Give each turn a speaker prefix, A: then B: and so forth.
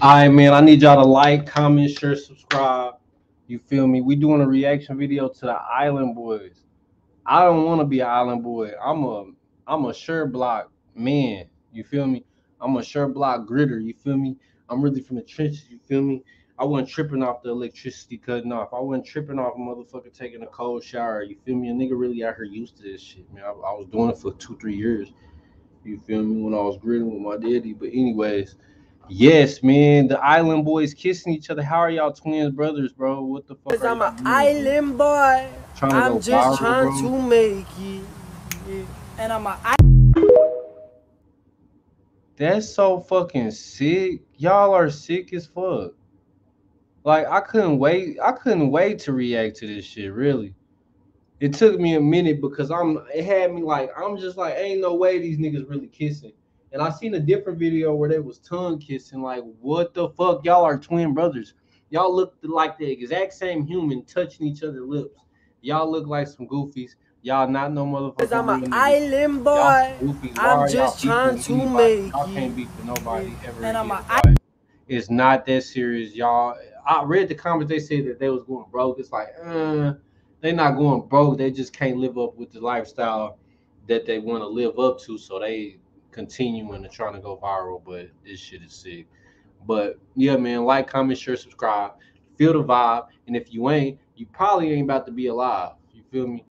A: All right, man. I need y'all to like, comment, share, subscribe. You feel me? We doing a reaction video to the Island Boys. I don't want to be an Island Boy. I'm a I'm a sure block man. You feel me? I'm a sure block gritter. You feel me? I'm really from the trenches. You feel me? I wasn't tripping off the electricity cutting off. I wasn't tripping off a motherfucker taking a cold shower. You feel me? A nigga really out here used to this shit, man. I, I was doing it for two, three years. You feel me? When I was gritting with my daddy. But anyways, yes, man. The island boys kissing each other. How are y'all twins brothers, bro? What the fuck?
B: Cause I'm an island boy.
A: Trying
B: I'm just
A: viral,
B: trying
A: bro?
B: to make it. Yeah. And I'm a island.
A: That's so fucking sick. Y'all are sick as fuck. Like I couldn't wait. I couldn't wait to react to this shit. Really, it took me a minute because I'm. It had me like I'm just like ain't no way these niggas really kissing. And I seen a different video where they was tongue kissing. Like what the fuck? Y'all are twin brothers. Y'all look like the exact same human touching each other's lips. Y'all look like some goofies. Y'all not no motherfucker.
B: Cause I'm an island boy. I'm just trying to
A: anybody?
B: make
A: Y'all
B: it.
A: can't with nobody ever.
B: And I'm
A: again.
B: a-
A: it's not that serious, y'all. I read the comments. They said that they was going broke. It's like, uh, they not going broke. They just can't live up with the lifestyle that they want to live up to. So they continuing to trying to go viral. But this shit is sick. But yeah, man, like, comment, share, subscribe. Feel the vibe. And if you ain't, you probably ain't about to be alive. You feel me?